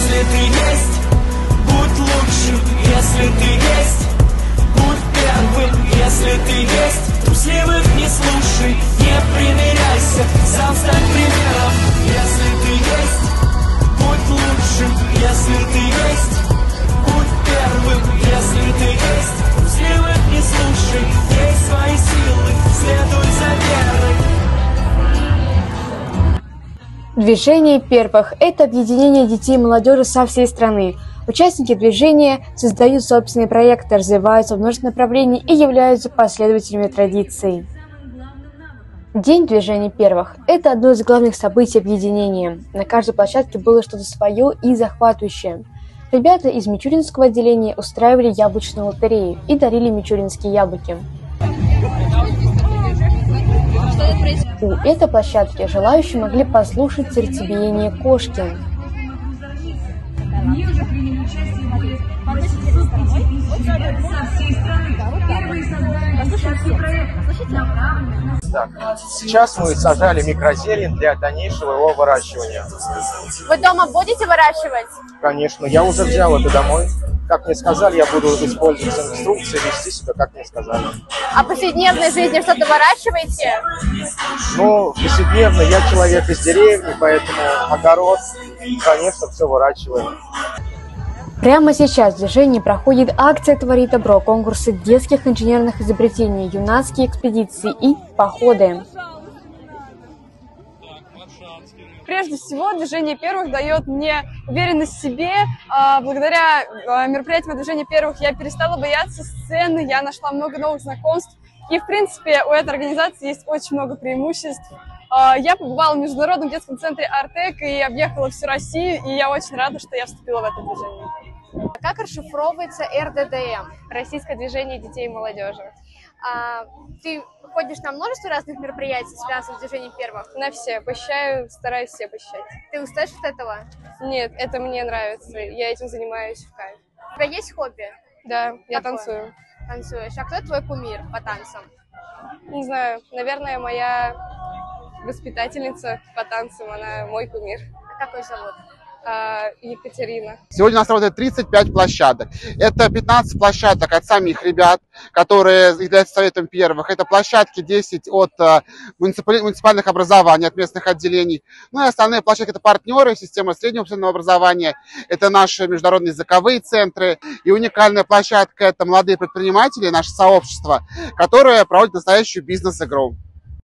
Если ты есть, будь лучшим Если ты есть, будь первым Если ты есть, трусливых не слушай Не примиряйся, сам стань примером. Если ты есть, Движение первых – это объединение детей и молодежи со всей страны. Участники движения создают собственные проекты, развиваются в множестве направлений и являются последователями традиций. День движения первых – это одно из главных событий объединения. На каждой площадке было что-то свое и захватывающее. Ребята из Мичуринского отделения устраивали яблочную лотерею и дарили мичуринские яблоки. У этой площадки желающие могли послушать сердцебиение кошки. Так, сейчас мы сажали микрозелень для дальнейшего его выращивания. Вы дома будете выращивать? Конечно, я уже взял это домой. Как мне сказали, я буду использовать инструкции, вести себя, как мне сказали. А в повседневной жизни что-то выращиваете? Ну, повседневно я человек из деревни, поэтому огород, конечно, все выращиваем. Прямо сейчас в движении проходит акция «Твори добро», конкурсы детских инженерных изобретений, юнацкие экспедиции и походы. Прежде всего, движение первых дает мне уверенность в себе. А, Благодаря а, мероприятиям движения первых я перестала бояться сцены, я нашла много новых знакомств. И, в принципе, у этой организации есть очень много преимуществ. А, Я побывала в Международном детском центре «Артек» и объехала всю Россию, и я очень рада, что я вступила в это движение. Как расшифровывается РДДМ, Российское движение детей и молодежи? А, ты ходишь на множество разных мероприятий, связанных с движением первых? На все, посещаю, стараюсь все посещать. Ты устаешь от этого? Нет, это мне нравится, я этим занимаюсь в кайф. У тебя есть хобби? Да, я Какое? танцую. Танцуешь. А кто твой кумир по танцам? Не знаю, наверное, моя воспитательница по танцам, она мой кумир. А как ее зовут? А, Екатерина. Сегодня у нас работает 35 площадок. Это 15 площадок от самих ребят, которые являются советом первых. Это площадки 10 от э, муниципальных образований, от местных отделений. Ну и остальные площадки это партнеры, система среднего профессионального образования. Это наши международные языковые центры. И уникальная площадка это молодые предприниматели, наше сообщество, которое проводит настоящую бизнес-игру.